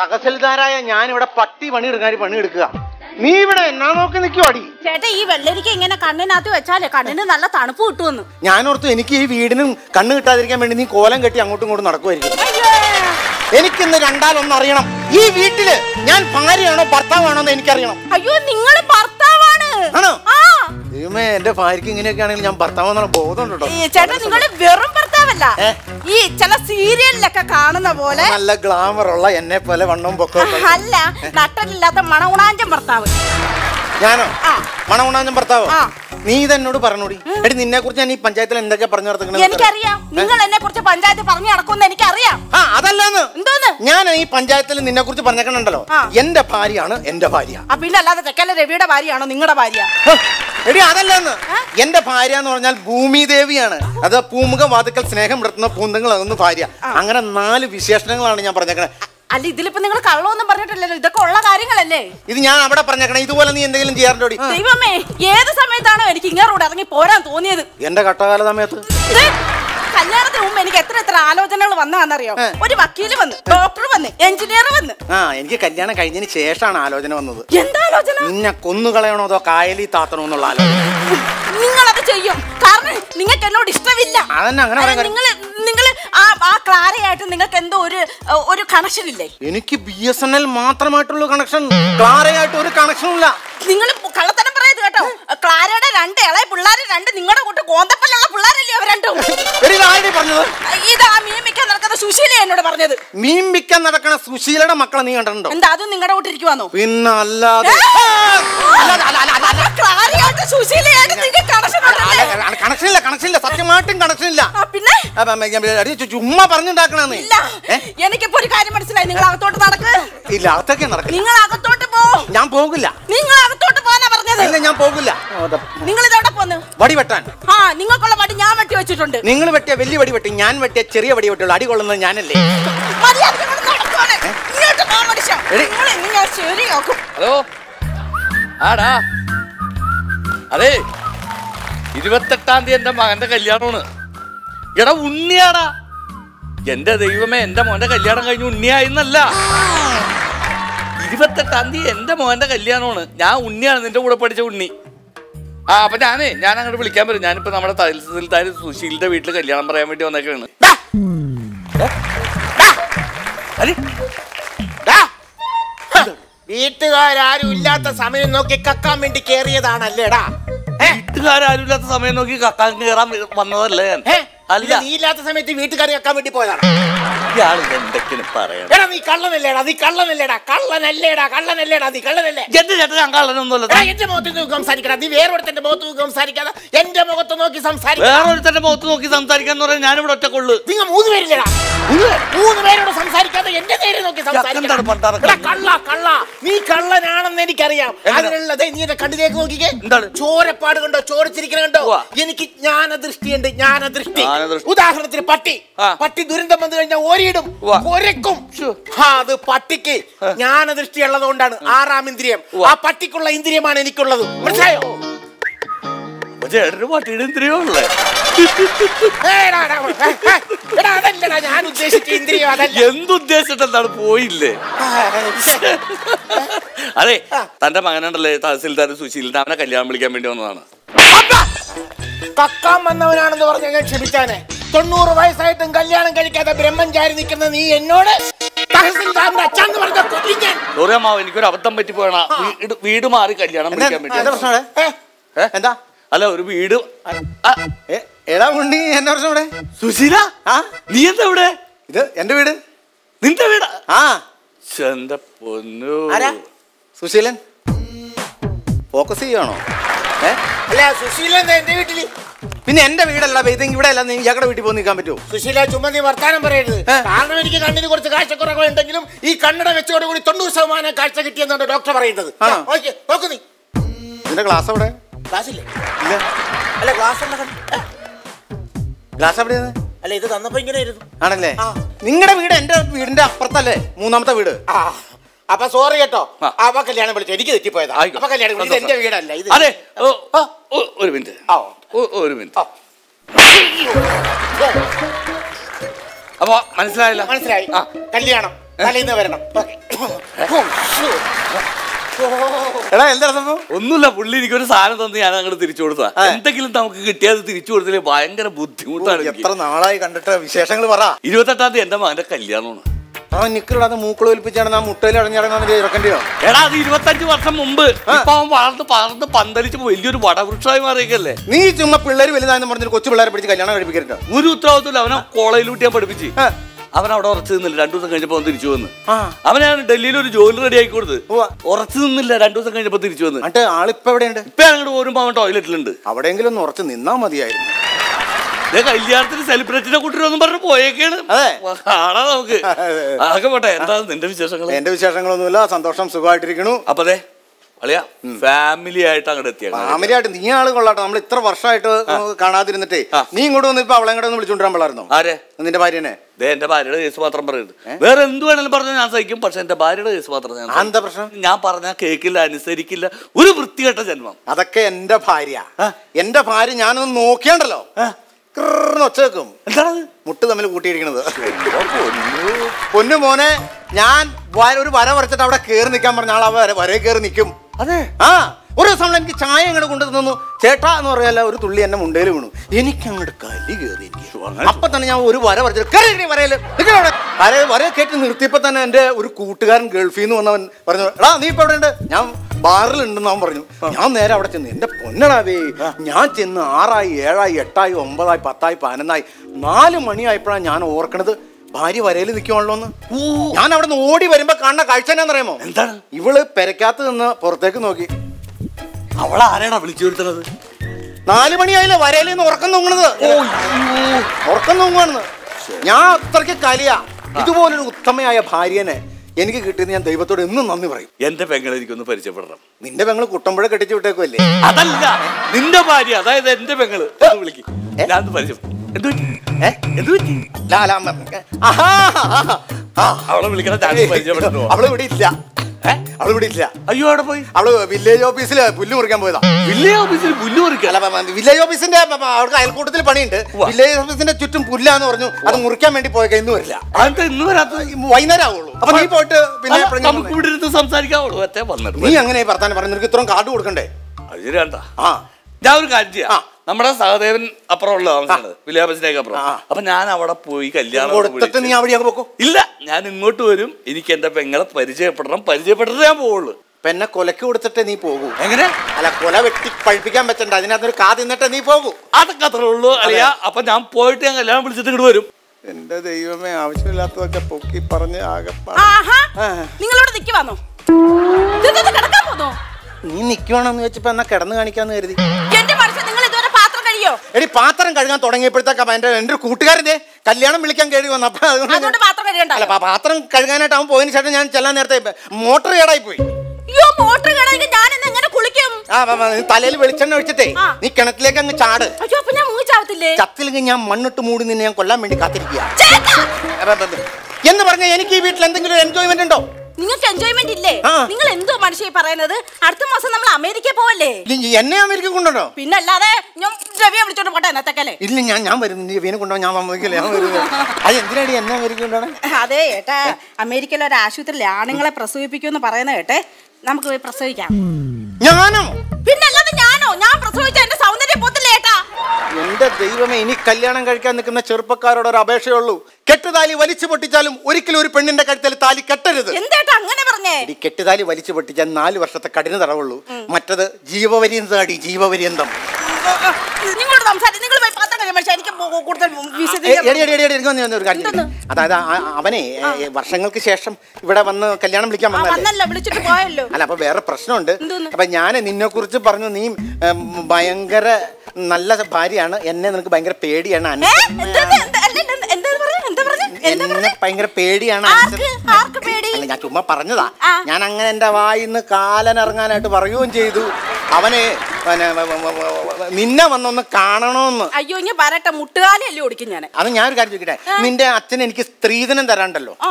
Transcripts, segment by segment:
തഹസിൽദാരായ ഞാൻ ഇവിടെ പട്ടി പണി എടുക്കാൻ പണി എടുക്കുക നീ ഇവിടെ എന്നാ നോക്കി നിൽക്കുവാടി ചേട്ടാ ഈ വെള്ളരിക്ക ഇങ്ങനെ കണ്ണിനകത്ത് വെച്ചാലേ കണ്ണിന് നല്ല തണുപ്പ് കിട്ടുമെന്ന്. ഞാൻ ഓർത്തു എനിക്ക് ഈ വീടിനും കണ്ണ് കിട്ടാതിരിക്കാൻ വേണ്ടി നീ കോലം കെട്ടി അങ്ങോട്ടും ഇങ്ങോട്ടും നടക്കുമായിരിക്കും എനിക്കിന്ന് രണ്ടാലൊന്നും അറിയണം. ഈ വീട്ടിൽ ഞാൻ ഭാര്യയാണോ ഭർത്താവാണോ എന്ന് എനിക്കറിയണം. അയ്യോ നിങ്ങൾ ഭർത്താവാണ്. ആണോ? ദൈവമേ എന്റെ ഭാര്യക്ക് ഇങ്ങനെയൊക്കെ ആണെങ്കിൽ ഞാൻ ഭർത്താവെന്നുള്ള ബോധം ഉണ്ടോ ചേട്ടാ നിങ്ങൾ വെറും ഭർത്താവല്ല? ഈ ചില സീരിയലിലൊക്കെ കാണുന്ന പോലെ നല്ല ഗ്ലാമർ ഉള്ള എന്നെ പോലെ വണ്ണവും പൊക്കവും അല്ല നട്ടലില്ലാത്ത മണകുണാഞ്ചൻ ഭർത്താവ്. ഞാനോ? മണ മണമുണാഞ്ഞം ഭർത്താവോ. നീ ഇതെന്നോട് പറഞ്ഞോടി? എടി നിന്നെ കുറിച്ച് ഞാൻ ഈ പഞ്ചായത്തിൽ എന്തൊക്കെ പറഞ്ഞു നടക്കുന്നത്? എനിക്കറിയാം. നിങ്ങൾ എന്നെ കുറിച്ച് പഞ്ചായത്ത് പറഞ്ഞു നടക്കുമെന്ന് എനിക്കറിയാം. ആ അതല്ലാന്ന്. എന്തോന്ന്? ഞാൻ ഈ പഞ്ചായത്തിൽ നിന്നെ കുറിച്ച് പറഞ്ഞേക്കണുണ്ടല്ലോ. എന്റെ ഭാര്യയാണ് എന്റെ ഭാര്യ. പിന്നെ അല്ലാതെ തെക്കല്ല രവിയുടെ ഭാര്യയാണോ നിങ്ങളുടെ ഭാര്യ? എടി അതല്ലെന്ന്. എന്റെ ഭാര്യ എന്ന് പറഞ്ഞാൽ ഭൂമി ദേവിയാണ് അത് പൂമുഖ വാതുക്കൽ സ്നേഹം വിടത്തുന്ന അതൊന്ന് ഭാര്യ. അങ്ങനെ നാല് വിശേഷണങ്ങളാണ് ഞാൻ പറഞ്ഞേക്കണേ. അല്ല ഇതിലിപ്പോ നിങ്ങൾ കള്ളൊന്നും പറഞ്ഞിട്ടില്ലല്ലോ. ഇതൊക്കെ ഉള്ള കാര്യങ്ങളല്ലേ? ഇത് ഞാൻ അവിടെ പറഞ്ഞേക്കണേ. ഇതുപോലെ നീ എന്തെങ്കിലും ചെയ്യാറുണ്ടോടി? ദൈവമേ ഏത് സമയത്താണോ എനിക്ക് ഇങ്ങോട്ട് ഇറങ്ങി പോരാൻ തോന്നിയത്? എന്റെ കട്ടകാല സമയത്ത്. കല്യാണത്തിന് മുമ്പ് എനിക്ക് എത്ര എത്ര ആലോചനകൾ വന്നതാണെന്നറിയോ? ഒരു വക്കീൽ വന്ന് ഡോക്ടർ വന്ന് എഞ്ചിനീയർ വന്ന്. ആ എനിക്ക് കല്യാണം കഴിഞ്ഞതിന് ശേഷമാണ് ആലോചന വന്നത്. എന്താ ആലോചന? നിന്നെ കൊന്നുകളയണോ അതോ കായലി താത്തണോ എന്നുള്ള ആലോചന? നിങ്ങളത് ചെയ്യും. കാരണം നിങ്ങൾക്ക് എന്നോട് ഇഷ്ടമില്ല. അതന്നെ അങ്ങനെ പറയാൻ കാര്യം. നിങ്ങൾ നിങ്ങൾ ആ ആ ക്ലാരയായിട്ട് നിങ്ങൾക്ക് എന്തോ ഒരു ഒരു കണക്ഷൻ ഇല്ലേ? എനിക്ക് ബി എസ് എൻ എൽ മാത്രമായിട്ടുള്ള കണക്ഷൻ ക്ലാരയായിട്ട് ഒരു കണക്ഷനും ഇല്ല. നിങ്ങൾ കള്ളത്തരം പറയത് കേട്ടോ. ക്ലാരയുടെ രണ്ട് ഇളയ പിള്ളേർ രണ്ട് നിങ്ങളുടെ കൂട്ട് കോന്തപ്പല്ലുള്ള പിള്ളേരല്ലേ അവർ രണ്ടും? പറഞ്ഞത്? ഇത് മീമിക്കാൻ നടക്കുന്ന സുശീല എന്നോട് പറഞ്ഞത്. മീൻ നടക്കുന്ന സുശീലയുടെ മക്കളെ നീ കണ്ടിട്ടുണ്ടോ? എന്താ അതും നിങ്ങളുടെ കൂട്ടിരിക്കുവാന്നോ പിന്നെ അല്ലാതെ സത്യമായിട്ടും പിന്നെ? ചുമ്മാ പറഞ്ഞുണ്ടാക്കണെന്ന് എനിക്കിപ്പോ ഒരു കാര്യം മനസ്സിലായി. നിങ്ങൾ അകത്തോട്ട് നടക്ക്. ഇല്ല അകത്തൊക്കെ നടക്കും നിങ്ങൾ അകത്തോട്ട് പോ. ഞാൻ പോകില്ല. നിങ്ങൾ അകത്തോട്ട് പോകാനാ പറഞ്ഞത്. ഇല്ല ഞാൻ പോകില്ല. നിങ്ങൾ ഇതെവിടെ പോന്ന്? വടി വെട്ടാൻ. ആ നിങ്ങൾക്കുള്ള വടി ഞാൻ വെട്ടി വെച്ചിട്ടുണ്ട്. നിങ്ങൾ വെട്ടിയ വലിയ വടി വെട്ടി ഞാൻ വെട്ടിയ ചെറിയ വടി വെട്ടുള്ളൂ അടി കൊള്ളുന്നത് ഞാനല്ലേ. ഹലോ? ആടാ. അതെ. ഇരുപത്തെട്ടാം തീയതി എന്റെ മകന്റെ കല്യാണമാണ്. എടാ ഉണ്ണിയാടാ. എന്റെ ദൈവമേ എന്റെ മോന്റെ കല്യാണം കഴിഞ്ഞ് ഉണ്ണിയായിരുന്നല്ല ഇരുപത്തെട്ടാം തീയതി എന്റെ മോന്റെ കല്യാണമാണ്. ഞാൻ ഉണ്ണിയാണ് നിന്റെ കൂടെ പഠിച്ച ഉണ്ണി. ആ അപ്പൊ ഞാനേ ഞാൻ അങ്ങോട്ട് വിളിക്കാൻ പറ്റും ഞാനിപ്പോ നമ്മുടെ തഹസിൽദാർ സുശീലിന്റെ വീട്ടിൽ കല്യാണം പറയാൻ വേണ്ടി വന്നേക്കാണ്. വീട്ടുകാരും ഇല്ലാത്ത സമയം നോക്കി കക്കാൻ വേണ്ടി കേറിയതാണല്ലേടാ വീട്ടുകാരും ഇല്ലാത്ത സമയം നോക്കി കക്കാൻ കേറാൻ വന്നതല്ലേ ഞാൻ? അല്ല. നീ ഇല്ലാത്ത സമയത്ത് വീട്ടുകാരെ കക്കാൻ വേണ്ടി പോയതാണ്? ഇയാൾ എന്തൊക്കെയാണ് പറയണം എടാ നീ കള്ളനല്ലേടാ നീ കള്ളനല്ലേടാ കള്ളനല്ലേടാ കള്ളനല്ലേടാ നീ കള്ളനല്ലേ? എന്റെ ചേട്ടൻ ഞാൻ കള്ളനൊന്നുമല്ല എടാ എന്റെ മുഖത്ത് നോക്കി സംസാരിക്കടാ നീ വേറൊരുത്തന്റെ മുഖത്ത് നോക്കി സംസാരിക്കാതെ എന്റെ മുഖത്ത് നോക്കി വേറൊരുത്തന്റെ മുഖത്ത് നോക്കി സംസാരിക്കാന്ന് ഞാനിവിടെ ഒറ്റക്കൊള്ളു. നിങ്ങൾ മൂന്ന് പേരില്ലടാ? മൂന്ന് പേരോട് സംസാരിക്കാതെ എന്റെ നോക്കി എന്താണ് പണ്ടാറം കള്ള കള്ള. നീ കള്ളനാണെന്ന് എനിക്കറിയാം. എങ്ങനെ? അതിനുള്ളത് നീ എന്റെ കണ്ണിലേക്ക് നോക്കിക്കേ. എന്താണ്? ചോരപ്പാട് കണ്ടോ? ചോരച്ചിരിക്കണ കണ്ടോ? ഉവ്വ. എനിക്ക് ജ്ഞാനദൃഷ്ടിയുണ്ട് ജ്ഞാനദൃഷ്ടി. ജ്ഞാനദൃഷ്ടി. ഉദാഹരണത്തിന് പട്ടി. ആ. പട്ടി ദുരന്തം വന്നു കഴിഞ്ഞാൽ ഓരിയിടും ഉവ്വ. കൊരക്കും ആ, അത് പട്ടിക്ക് ജ്ഞാനദൃഷ്ടി ഉള്ളതുകൊണ്ടാണ് ആറാം ഇന്ദ്രിയം. ഉവ്വ. ആ പട്ടിക്കുള്ള ഇന്ദ്രിയമാണ് എനിക്കുള്ളത്. മനസ്സിലായോ? ചേട്ടന് പട്ടിയുടെ ഇന്ദ്രിയോ ഉള്ളേ അതല്ലടാ ഞാൻ ഉദ്ദേശിച്ച ഇന്ദ്രിയം അതല്ല. എന്തുദ്ദേശിച്ചിട്ട് പോയില്ലേ? അതെ തന്റെ മകനുണ്ടല്ലേ തഹസിൽദാർ സുശീലിന്റെ അവനെ കല്യാണം വിളിക്കാൻ വേണ്ടി വന്നതാണ്. കക്കാൻ വന്നവനാണെന്ന് പറഞ്ഞ ഞാൻ ക്ഷമിച്ചാനെ. തൊണ്ണൂറ് വയസ്സായിട്ടും കല്യാണം കഴിക്കാതെ ബ്രഹ്മചാരി നിൽക്കുന്ന നീ എന്നോട് തഹസിൽദാറിന്റെ അച്ഛന്ന് പറഞ്ഞ കൊല്ലി ഞാൻ സോറി അമ്മാവ് എനിക്കൊരു അബദ്ധം പറ്റി പോയണ വീട് വീട് മാറി കല്യാണം വിളിക്കാൻ വേണ്ടി എന്താ? അല്ല ഒരു വീട് എടാ ഉണ്ണി എന്നെ പ്രശ്നം ഇവിടെ സുശീല ആ? നീ എന്താ ഇവിടെ? ഇത് എന്റെ വീട്. നിന്റെ വീട്? ആ. എന്റെ പൊന്നു. ആരാ? സുശീലൻ. ഫോക്കസ് ചെയ്യണോ അല്ല സുശീലൻ എന്റെ വീട്ടിൽ? പിന്നെ എന്റെ വീടല്ല ഇത് ഇവിടെ അല്ല നീ ഞങ്ങളുടെ വീട്ടിൽ പോയി നിൽക്കാൻ പറ്റുമോ? സുശീല ചുമ്മാ നീ വർത്താനം പറയരുത്. കാരണം എനിക്ക് കണ്ണിന് കുറച്ച് കാഴ്ചക്കുറവ് ഉണ്ടെങ്കിലും ഈ കണ്ണട വെച്ചോടുകൂടി തൊണ്ണൂറ് ശതമാനം കാഴ്ച കിട്ടിയെന്നാണ് ഡോക്ടർ പറയുന്നത്. ആണോ? ഓക്കെ നോക്കു നീ. നിന്റെ ക്ലാസ് എവിടെ? ക്ലാസ്സില്ലേ അല്ല ക്ലാസ്. ക്ലാസ് എവിടെയാണ് അല്ല ഇത് തന്നപ്പോ ഇങ്ങനെ ഇരുന്നു ആണല്ലേ നിങ്ങളുടെ വീട് എന്റെ വീടിന്റെ അപ്പുറത്തല്ലേ? മൂന്നാമത്തെ വീട്. അപ്പൊ സോറി കേട്ടോ. അപ്പൊ കല്യാണം വിളിച്ചു. എനിക്ക് തെറ്റിപ്പോയതാ. അപ്പൊ കല്യാണം വിളിച്ചു. എന്റെ വീടല്ല ഇത്. അതെ. ഒരു മിനിറ്റ്. ഒരു മിനിറ്റ്. അപ്പൊ മനസ്സിലായില്ല? മനസ്സിലായി. കല്യാണം. തലേന്ന് വരണം. എടാ എന്താ സംഭവം? ഒന്നുമില്ല പുള്ളി എനിക്ക് ഒരു സാധനം തന്നു ഞാൻ അങ്ങോട്ട് തിരിച്ചു കൊടുത്താ എന്തെങ്കിലും നമുക്ക് കിട്ടിയാൽ തിരിച്ചു കൊടുത്തില്ലേ ഭയങ്കര ബുദ്ധിമുട്ടാണ് എത്ര നാളായി കണ്ടിട്ട് വിശേഷങ്ങൾ പറ. ഇരുപത്തെട്ടാം തീയതി എന്റെ മകന്റെ കല്യാണമാണ്. ആ നിക്കറിടാതെ മൂക്കൾ ഒലിപ്പിച്ചാണ് ആ മുട്ടയിൽ ഇറക്കേണ്ടിയോ? എടാ അത് ഇരുപത്തഞ്ച് വർഷം മുമ്പ്. ഇപ്പൊ അവൻ വളർന്ന് പറന്ന് പന്തലിച്ച് വലിയൊരു വടവൃക്ഷമായി മാറിയേക്കല്ലേ നീ ചുമ്മാ പിള്ളേർ വലുതാന്ന് പറഞ്ഞൊരു കൊച്ചു പിള്ളേരെ പിടിച്ച് കല്യാണം കഴിപ്പിക്കരുത്. ഒരു ഉത്തരവാദിത്തമില്ല അവനെ കോളേജിലൂട്ടി ഞാൻ പഠിപ്പിച്ച്. അവൻ അവിടെ ഉറച്ചു നിന്നില്ല. രണ്ടു ദിവസം കഴിഞ്ഞപ്പോ അവൻ തിരിച്ചു വന്ന്. അവനാണ് ഡൽഹിയിൽ ഒരു ജോലി റെഡി ആക്കി കൊടുത്ത് ഉറച്ചു നിന്നില്ല. രണ്ടു ദിവസം കഴിഞ്ഞപ്പോ തിരിച്ചു വന്ന്. എന്നിട്ട് ആളിപ്പോ എവിടെയുണ്ട്? ഇപ്പൊ അങ്ങോട്ട് പോരുമ്പോ അവൻ ടോയ്ലറ്റിലുണ്ട്. അവിടെയെങ്കിലും ഒന്ന് ഉറച്ചു നിന്നാ മതിയായിരുന്നു. കല്യാണത്തിന് സെലിബ്രിറ്റിനെ ഒന്നും പറഞ്ഞു പോയേക്കാണ്. അതെ. കാണാം നമുക്ക്. ആകെ അതൊക്കെ പോട്ടെ. എന്താ നിന്റെ വിശേഷങ്ങൾ എന്റെ വിശേഷങ്ങളൊന്നുമില്ല. സന്തോഷം സുഖമായിട്ടിരിക്കണു അപ്പൊ അതെ അളിയാ ഫാമിലി ആയിട്ട് അങ്ങോട്ട് എത്തിയ ഫാമിലിയായിട്ട് നീ ആൾ കൊള്ളാട്ടോ. നമ്മൾ ഇത്ര വർഷമായിട്ട് കാണാതിരുന്നിട്ടേ. നീ ഇങ്ങോട്ട് വന്നിപ്പോ അവളെ ഇങ്ങോട്ട് ഒന്ന് വിളിച്ചോണ്ടിരാൻ പാടായിരുന്നോ ആരെ? നിന്റെ ഭാര്യനെ. ദേ എന്റെ ഭാര്യയുടെ കേസ് മാത്രം പറയുന്നത്. വേറെ എന്ത് വേണമെങ്കിലും പറഞ്ഞാൽ ഞാൻ സഹിക്കും പക്ഷെ എന്റെ ഭാര്യയുടെ കേസ് മാത്രം ഞാൻ എന്താ പ്രശ്നം? ഞാൻ പറഞ്ഞാൽ കേൾക്കില്ല അനുസരിക്കില്ല ഒരു വൃത്തികെട്ട ജന്മം. അതൊക്കെ എന്റെ ഭാര്യ. എന്റെ ഭാര്യ ഞാനൊന്ന് നോക്കിയാണ്ടല്ലോ. ക്രന്ന് ഒച്ച വെക്കും എന്താണ് മുട്ട് തമ്മിൽ കൂട്ടിയിരിക്കണത് പൊന്നു? മോനെ ഞാൻ ഒരു വര വരച്ചിട്ട് അവിടെ കേറി നിൽക്കാൻ പറഞ്ഞ ആൾ വര വരേ കേറി നിൽക്കും അതെ. ആ ഒരു ദിവസം എനിക്ക് ചായ അങ്ങോട്ട് കൊണ്ടു തന്നു. ചേട്ടാ എന്ന് പറയാല്ല ഒരു തുള്ളി എന്നെ മുണ്ടയിൽ വീണു. എനിക്ക് അങ്ങോട്ട് കലി കയറി അപ്പൊ തന്നെ ഞാൻ ഒരു വര പറഞ്ഞു കയറി വരയിൽ. വര വര കയറ്റി നിർത്തിയപ്പോ തന്നെ എന്റെ ഒരു കൂട്ടുകാരൻ ഗൾഫിൽ നിന്ന് വന്നവൻ പറഞ്ഞു എടാ നീ ഇപ്പൊ എവിടെ ഉണ്ട് ഞാൻ ബാറിലുണ്ടെന്ന് അവൻ പറഞ്ഞു. ഞാൻ നേരെ അവിടെ ചെന്ന് എന്റെ പൊന്നടാവേ ഞാൻ ചെന്ന് ആറായി ഏഴായി എട്ടായി ഒമ്പതായി പത്തായി പതിനൊന്നായി നാല് മണിയായപ്പോഴാണ് ഞാൻ ഓർക്കണത് ഭാര്യ വരയിൽ നിൽക്കുവാണല്ലോ എന്ന്. ഞാൻ അവിടെ നിന്ന് ഓടി വരുമ്പോ കാണുന്ന കാഴ്ച എന്നാന്നറിയാമോ എന്താണ്? ഇവൾ പെരക്കാത്ത നിന്ന് പുറത്തേക്ക് നോക്കി. അവളാരാണ് വിളിച്ചു വരുത്തുന്നത്? നാല് മണിയായില്ലേ വരയിൽ നിന്ന് ഉറക്കം തൂങ്ങണത്? ഉറക്കം തൂങ്ങുവാണെന്ന് ഞാൻ അത്രയ്ക്ക് കലിയ. ഇതുപോലൊരു ഉത്തമയായ ഭാര്യനെ എനിക്ക് കിട്ടിയത് ഞാൻ ദൈവത്തോട് എന്നും നന്ദി പറയും. എന്റെ പെങ്ങളെ എനിക്കൊന്ന് പരിചയപ്പെടണം. നിന്റെ പെങ്ങൾ കുട്ടമ്പുഴ കെട്ടിച്ചു വിട്ടേക്കുമല്ലേ അതല്ല നിന്റെ ഭാര്യ അതായത് എന്റെ പെങ്ങൾ. വിളിക്കും. ഞാൻ പരിചയം അവളെ വിളിക്കണം അവളെ ഇവിടെ ഇല്ല? അവൾ ഇവിടെ ഇല്ല അയ്യോ അവിടെ പോയി? അവൾ വില്ലേജ് ഓഫീസിൽ പുല്ല് മുറിക്കാൻ പോയതാ. വില്ലേജ് ഓഫീസിൽ പുല്ല് മുറിക്കാൻ വില്ലേജ് ഓഫീസിന്റെ അവർക്ക് അയൽക്കൂട്ടത്തിൽ പണിയുണ്ട്. വില്ലേജ് ഓഫീസിന്റെ ചുറ്റും പുല്ലാന്ന് പറഞ്ഞു. അത് മുറിക്കാൻ വേണ്ടി പോയ ഇന്ന് വരില്ല. അതെന്താ ഇന്ന് വരാത്ത വൈകുന്നേരം ആവുള്ളൂ അപ്പൊ നീ പോയിട്ട് പിന്നെ നമുക്ക് ഇവിടെ ഇരുന്ന് സംസാരിക്കാവുള്ളൂ. ഒറ്റ വന്നിട്ട് നീ അങ്ങനെ വർത്താനം പറഞ്ഞു നിനക്ക് ഇത്രയും കാർഡ് കൊടുക്കണ്ടേ? അത് ശരിയാണ്ട ആ. ഞാൻ ഒരു കാര്യം ചെയ്യാം. നമ്മുടെ സഹദേവൻ അപ്പുറം ഉള്ള താമസമാണ് വില്യാപസിനേക്ക് അപ്പുറം. അപ്പൊ ഞാൻ അവിടെ പോയി കല്യാണം കൊടുത്തിട്ട് നീ അവിടെ അങ്ങ് പോക്കോ? ഇല്ല ഞാൻ ഇങ്ങോട്ട് വരും. എനിക്ക് എന്റെ പെങ്ങളെ പരിചയപ്പെടണം. പരിചയപ്പെട്ടിട്ട് ഞാൻ പോവുള്ളൂ. പെന്നെ എന്നെ കൊലക്ക് കൊടുത്തിട്ട് നീ പോകൂ. എങ്ങനെ? അല്ല കൊല വെട്ടി പഴിപ്പിക്കാൻ പറ്റണ്ട അതിനകത്തൊരു കാ തിന്നിട്ട് നീ പോകൂ. അതൊക്കെ അത്രേ ഉള്ളൂ അറിയാ അപ്പൊ ഞാൻ പോയിട്ട് ഞാൻ കല്യാണം വിളിച്ചിട്ട് ഇങ്ങോട്ട് വരും. എന്റെ ദൈവമേ ആവശ്യമില്ലാത്തതൊക്കെ പൊക്കി പറഞ്ഞ് ആകെ നിങ്ങളോട് പോന്നോ. നീ നിക്കുവാണോന്ന് വെച്ചപ്പോ എന്നാ കിടന്ന് കാണിക്കാന്ന് കരുതി. എന്റെ നിങ്ങൾ ഇതുവരെ കഴിയോ? എടി പാത്രം കഴുകാൻ തുടങ്ങിയപ്പോഴത്തേക്ക് എന്റെ എന്റെ ഒരു കൂട്ടുകാരന്റെ കല്യാണം വിളിക്കാൻ കയറി വന്നു. അപ്പൊ അതുകൊണ്ട് പാത്രം അല്ല പാത്രം കഴുകാനായിട്ട് അവൻ പോയതിനു ശേഷം ഞാൻ ചെല്ലാൻ നേരത്തെ മോട്ടർ കേടായി പോയി. അയ്യോ മോട്ടർ കിടക്ക് ഞാൻ ഇന്ന് എങ്ങനെ കുളിക്കും? ആ തലയിൽ വെളിച്ചെണ്ണ ഒഴിച്ചിട്ടേ. നീ കിണറ്റിലേക്ക് അങ്ങ് ചാട്. അയ്യോ അപ്പൊ ഞാൻ മൂച്ചാവത്തില്ലേ ചത്തില്ലെങ്കിൽ ഞാൻ മണ്ണിട്ട് മൂടി നിന്നെ ഞാൻ കൊല്ലാൻ വേണ്ടി കാത്തിരിക്കുക എന്ന് പറഞ്ഞ എനിക്ക് ഈ വീട്ടിൽ എന്തെങ്കിലും എൻജോയ്മെന്റ് ഉണ്ടോ? നിങ്ങൾക്ക് എൻജോയ്മെന്റ് ഇല്ലേ? നിങ്ങൾ എന്തോ മനുഷ്യ പറയുന്നത്? അടുത്ത മാസം നമ്മൾ അമേരിക്ക പോവല്ലേ? എന്നെ അമേരിക്ക കൊണ്ടോ പിന്നെ അല്ലാതെ ഞാൻ രവിയെ വിളിച്ചോണ്ട് പോട്ടെ എന്നത്തേക്കല്ലേ? ഇല്ല ഞാൻ ഞാൻ വരുന്നു. വീനെ കൊണ്ടോ ഞാൻ സമ്മതിക്കില്ല ഞാൻ വരുന്നു. അത് എന്തിനാടി എന്നെ അമേരിക്ക കൊണ്ടാണ് അതെ ഏട്ടാ അമേരിക്കയിലെ ഒരു ആശുപത്രിയിൽ ആണുങ്ങളെ പ്രസവിപ്പിക്കുമെന്ന് പറയുന്ന കേട്ടെ നമുക്ക് പോയി പ്രസവിക്കാം. ഞാനോ? എന്റെ ദൈവമേ ഇനി കല്യാണം കഴിക്കാൻ നിൽക്കുന്ന ചെറുപ്പക്കാരോട് ഒരു അപേക്ഷയുള്ളൂ. കെട്ടുതാലി വലിച്ചു പൊട്ടിച്ചാലും ഒരിക്കലും ഒരു പെണ്ണിന്റെ കഴുത്തിൽ താലി കെട്ടരുത്. എന്തേട്ടാ അങ്ങനെ പറഞ്ഞേ? ഈ കെട്ടുതാലി വലിച്ചു പൊട്ടിച്ചാൽ നാല് വർഷത്തെ കഠിന തടവുള്ളൂ. മറ്റത് ജീവപര്യന്തം ജീവപര്യന്തം. അതായത് അവനെ വർഷങ്ങൾക്ക് ശേഷം ഇവിടെ വന്ന് കല്യാണം വിളിക്കാൻ വിളിച്ചിട്ട് പോയല്ലോ. അല്ല അപ്പൊ വേറെ പ്രശ്നമുണ്ട്? അപ്പൊ ഞാൻ നിന്നെ കുറിച്ച് പറഞ്ഞു നീ ഭയങ്കര നല്ല ഭാര്യയാണ്. എന്നെ നിനക്ക് ഭയങ്കര പേടിയാണ് എന്നെ? ഭയങ്കര പേടിയാണ് അല്ല ഞാൻ ചുമ്മാ പറഞ്ഞതാ. ഞാൻ അങ്ങനെ എന്റെ വായിന്ന് കാലനിറങ്ങാനായിട്ട് പറയുകയും ചെയ്തു. അവനെ നിന്നെ വന്നൊന്ന് കാണണമെന്ന് അയ്യോ ഇനി വരട്ടെ മുട്ടുകാലല്ലേ ഓടിക്കും ഞാൻ അത് ഒരു കാര്യം ചോദിക്കട്ടെ? നിന്റെ അച്ഛൻ എനിക്ക് സ്ത്രീധനം തരാണ്ടല്ലോ? ആ.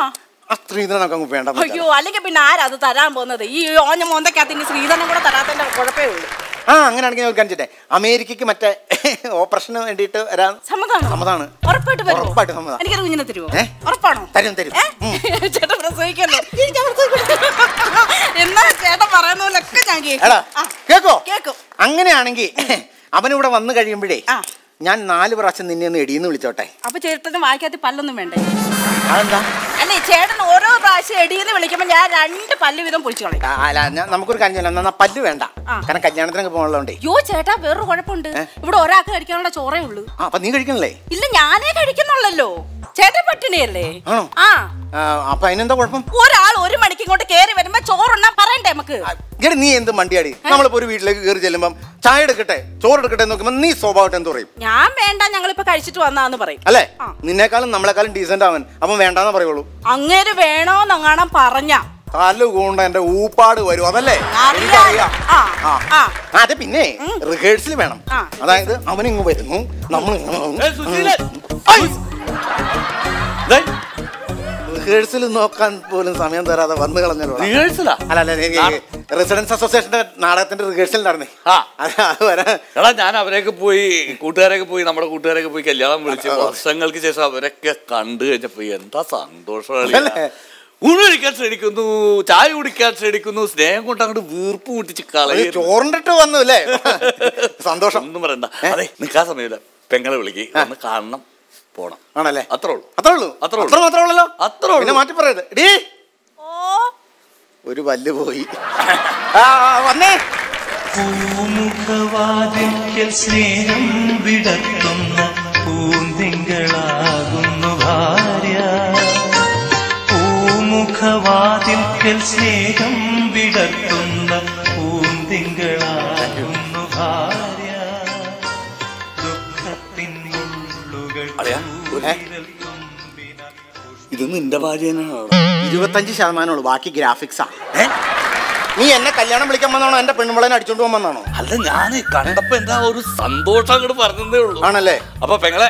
സ്ത്രീധനം നമുക്ക് വേണ്ട അയ്യോ അല്ലെങ്കിൽ പിന്നെ ആരാ അത് തരാൻ പോകുന്നത്? ഈ ഓഞ്ഞ മോന്തക്കകത്ത് ഇനി സ്ത്രീധനം കൂടെ തരാത്തതിന്റെ കുഴപ്പമേ ഉള്ളൂ. ആ അങ്ങനെയാണെങ്കിൽ ഞാൻ കാണിച്ചിട്ടെ അമേരിക്കക്ക് മറ്റേ ഓപ്പറേഷന് വേണ്ടിയിട്ട് വരാൻ സമ്മതമാണോ? ഉറപ്പായിട്ട് സമ്മതം. കുഞ്ഞിനെ തരുമോ ഉറപ്പാണോ? തരും തരും. ചേട്ടൻ പ്രസവിക്കല്ലോ. എന്നാ ചേട്ടൻ പറയുന്ന പോലൊക്കെ ഞാൻ കേക്കോ? കേൾക്കും അങ്ങനെയാണെങ്കിൽ അവനിവിടെ വന്നു കഴിയുമ്പോഴേ ഞാൻ നാല് പ്രാവശ്യം നിന്നെ ഒന്ന് എടിയെന്ന് വിളിച്ചോട്ടെ. അപ്പൊ ചേട്ടന് വായിക്കാത്ത പല്ലൊന്നും വേണ്ടേ? അതെന്താ? അല്ലേ ചേട്ടൻ പ്രാവശ്യം എടിയെന്ന് വിളിക്കുമ്പോ ഞാൻ രണ്ട് പല്ല് വീതം പൊളിച്ചു കളയും. ആ, അല്ല ഞാൻ നമുക്കൊരു കാര്യം ചെയ്യാം. എന്നാ പല്ല് വേണ്ട. കാരണം കല്യാണത്തിനൊക്കെ പോകണല്ലോണ്ടേ യോ ചേട്ടാ വേറൊരു കുഴപ്പമുണ്ട്. ഇവിടെ ഒരാൾക്ക് കഴിക്കാനുള്ള ചോറേ ഉള്ളൂ. ആ അപ്പൊ നീ കഴിക്കണല്ലേ? ഇല്ല ഞാനേ കഴിക്കുന്നുള്ളല്ലോ. ചേട്ടൻ പട്ടിണിയല്ലേ? ആണോ? ആ. ആ, അപ്പൊ അതിനെന്താ കുഴപ്പം? ഒരാൾ ഒരു മണിക്ക് ഇങ്ങോട്ട് കേറി വരുമ്പോ ചോറുണ്ണാൻ പറയണ്ടേ നമുക്ക്? ഇങ്ങനെ നീ എന്ത് മണ്ടിയാടി? നമ്മളിപ്പോ ഒരു വീട്ടിലേക്ക് കയറി ചെല്ലുമ്പോ ചായ എടുക്കട്ടെ ചോറ് എടുക്കട്ടെ എന്ന് നോക്കുമ്പോ നീ സ്വഭാവമായിട്ട് എന്ത് പറയും? ഞാൻ വേണ്ട ഞങ്ങൾ ഇപ്പൊ കഴിച്ചിട്ട് വന്നാന്ന് പറയും. അല്ലേ? നിന്നെക്കാളും നമ്മളെക്കാളും ഡീസന്റ് ആവൻ അപ്പൊ വേണ്ടാന്ന് പറയുള്ളൂ. അങ്ങേര് വേണോന്നങ്ങാണം പറഞ്ഞ. കാൽ കൂണ്ട എന്റെ ഊപ്പാട് വരും അതല്ലേ? എനിക്കറിയാം. അത് പിന്നെ റിഹേഴ്സൽ വേണം. അതായത് അവനിങ്ങ് ഇങ്ങ് വരുന്നു നമ്മൾ! റിഹേഴ്സൽ നോക്കാൻ പോലും സമയം തരാതെ വന്നു കളഞ്ഞല്ലോ റിഹേഴ്സലാ അല്ല അല്ല റെസിഡൻസ് അസോസിയേഷന്റെ നാടകത്തിന്റെ റിഹേഴ്സൽ നടന്നേ ആ. അത് വരാൻ എടാ ഞാൻ അവരെയൊക്കെ പോയി കൂട്ടുകാരൊക്കെ പോയി നമ്മുടെ കൂട്ടുകാരൊക്കെ പോയി കല്യാണം വിളിച്ച് വർഷങ്ങൾക്ക് ശേഷം അവരൊക്കെ കണ്ടു കഴിഞ്ഞപ്പോ എന്താ സന്തോഷമാണ്? ഊണ് കഴിക്കാൻ ശ്രമിക്കുന്നു ചായ കുടിക്കാൻ ശ്രമിക്കുന്നു സ്നേഹം കൊണ്ട് അങ്ങോട്ട് വീർപ്പ് മുട്ടിച്ച് കളയും ചോറിണ്ടിട്ട് വന്നു അല്ലേ? സന്തോഷം. ഒന്നും പറയണ്ട. അതെ നിൽക്കാൻ സമയമില്ല. പെങ്ങളെ വിളിക്കുക കാണണം. പോണം. ആണല്ലേ? അത്രേ ഉള്ളൂ. അത്രേ ഉള്ളൂ? അത്രേ ഉള്ളൂ. അത്ര മാത്രമേ ഉള്ളല്ലോ അത്രേ ഉള്ളൂ. മാറ്റി പറയരുത്. എടീ! ഓ. ഒരു പല്ല് പോയി. വന്നേ. പൂമുഖവാതിൽക്കൽ സ്നേഹം വിടത്തുന്ന. പൂന്തിങ്കളാകുന്നു ഭാര്യ. പൂമുഖവാതിൽക്കൽ സ്നേഹം വിടത്തുന്ന. നിന്റെ ഭാര്യനാണോ ഇരുപത്തഞ്ച് ശതമാനമുള്ളൂ ബാക്കി ഗ്രാഫിക്സാ ഏ? നീ എന്നെ കല്യാണം വിളിക്കാൻ വന്നാണോ? എന്റെ പെൺമുളനെ അടിച്ചോണ്ട് പോകാൻ വന്നാണോ? അല്ല ഞാൻ കണ്ടപ്പോ എന്താ ഒരു സന്തോഷം അങ്ങോട്ട് പറഞ്ഞതേ ഉള്ളൂ. ആണല്ലേ? അപ്പൊ പെങ്ങളെ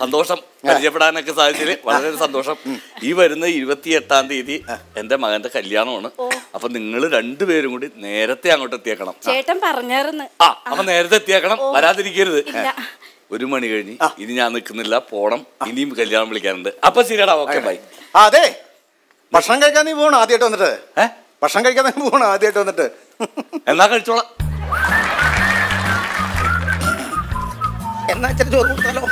സന്തോഷം പരിചയപ്പെടാനൊക്കെ സാധിച്ചതിൽ വളരെ സന്തോഷം. ഈ വരുന്ന ഇരുപത്തി എട്ടാം തീയതി എന്റെ മകന്റെ കല്യാണമാണ്. അപ്പൊ നിങ്ങൾ രണ്ടുപേരും കൂടി നേരത്തെ അങ്ങോട്ട് എത്തിയേക്കണം ചേട്ടൻ പറഞ്ഞായിരുന്നു ആ അപ്പൊ നേരത്തെ എത്തിയേക്കണം. വരാതിരിക്കരുത്. ഇല്ല. ഒരു മണി കഴിഞ്ഞ് ഇനി ഞാൻ നിൽക്കുന്നില്ല പോണം. ഇനിയും കല്യാണം വിളിക്കാനുണ്ട്. അപ്പൊ ശരിയാടാ ഓക്കെ ബൈ ആ, അതെ. ഭക്ഷണം കഴിക്കാൻ നീ പോകണം ആദ്യമായിട്ട് വന്നിട്ട്? ഏഹ് ഭക്ഷണം കഴിക്കാൻ നീ പോകണം ആദ്യമായിട്ട് വന്നിട്ട്? എന്നാ കഴിച്ചോളാം. എന്നാ ചോദിച്ചാലോ ചോറ് കൊടുത്താലോ?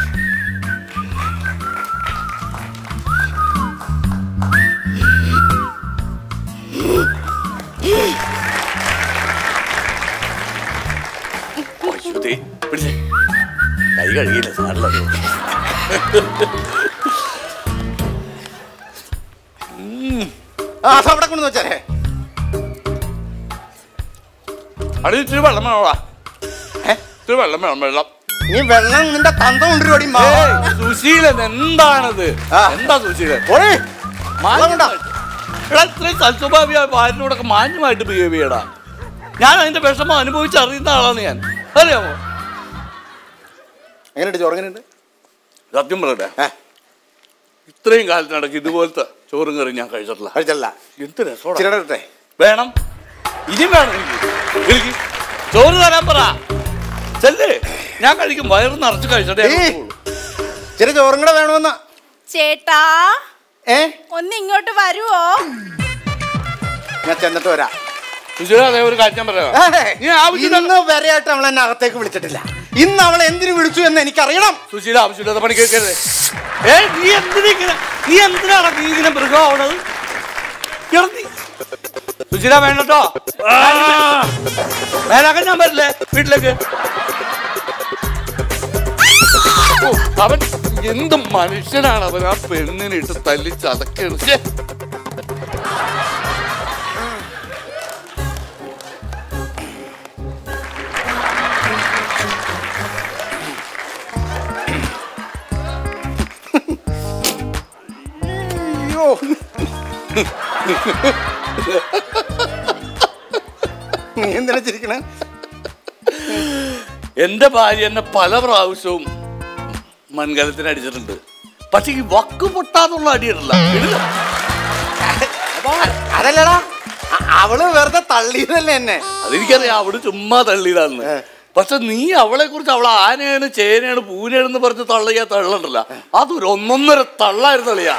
കൈ കഴുകിയില്ല സാറിലത് ആ അവിടെ കൊണ്ടു വെച്ചാലേ ഇച്ചിരി വെള്ളം വേണോടാ? ഇച്ചിരി വെള്ളം വേണം വെള്ളം. നീ വെള്ളം നിന്റെ തന്ത കൊണ്ടുവരുവാടി സുശീലൻ എന്താണത്? എന്താ സുശീലൻ? ഇത്രയും സൽസ്വഭാവിയായ ഭാര്യനോടൊക്കെ മാന്യമായിട്ട് ബിഹേവ് ചെയ്യടാ. ഞാൻ അതിന്റെ വിഷമം അനുഭവിച്ചറിയുന്ന ആളാണ് ഞാൻ. അറിയാമോ എങ്ങനെയുണ്ട് ചോറ് എങ്ങനെയുണ്ട്? സത്യം പറയട്ടെ. ഇത്രയും കാലത്തിനടക്ക് ഇതുപോലത്തെ ചോറും കറി ഞാൻ കഴിച്ചിട്ടില്ല. കഴിച്ചല്ല എന്ത് രസോടെ വേണം. ഇനിയും വേണം എനിക്ക്. ചോറ് തരാൻ പറ. ചെല്ലേ. ഞാൻ കഴിക്കും. വയറ് നിറച്ച് കഴിച്ചിട്ടേ ചെറിയ. ചോറും കൂടെ വേണമെന്ന. ചേട്ടാ. ഏ? ഒന്ന് ഇങ്ങോട്ട് വരുവോ? ഞാൻ ചെന്നിട്ട് വരാം. അതേ ഒരു കാര്യം പറയാം. നീ ആവശ്യമില്ല ഇന്ന് വരെയായിട്ട് നമ്മൾ എന്നെ അകത്തേക്ക് വിളിച്ചിട്ടില്ല. ഇന്ന് അവളെ എന്തിനു വിളിച്ചു എന്ന് എനിക്കറിയണം. സുശീല ആവശ്യമില്ലാത്ത പണി കേൾക്കരുത്. ഏ നീ എന്തിനാ നീ എന്തിനാണ് നീ ഇങ്ങനെ മൃഗമാവണത് സുശീല വേണ്ടോ വേലാക്കാൻ ഞാൻ വരില്ലേ വീട്ടിലേക്ക്? അവൻ എന്ത് മനുഷ്യനാണ് അവൻ ആ പെണ്ണിനിട്ട് തല്ലിച്ച് തല്ലി നീ എന്തിനാ ചിരിക്കണേ? എന്റെ ഭാര്യ എന്നെ പല പ്രാവശ്യവും മൺകലത്തിന് അടിച്ചിട്ടുണ്ട്. പക്ഷെ ഈ വക്ക് പൊട്ടാന്നുള്ള അടിയിട്ടില്ല അതല്ലടാ. അവൾ വെറുതെ തള്ളിയതല്ലേ എന്നെ. അതെനിക്കറിയാം അവൾ ചുമ്മാ തള്ളിയതാന്ന് പക്ഷെ നീ അവളെ കുറിച്ച് അവളെ ആനയാണ് ചേനയാണ് പൂനയാണെന്ന് പറഞ്ഞ് തള്ളിയാ തള്ളണ്ടല്ല. അതൊരു ഒന്നൊന്നര തള്ളായിരുന്നു തള്ളിയാ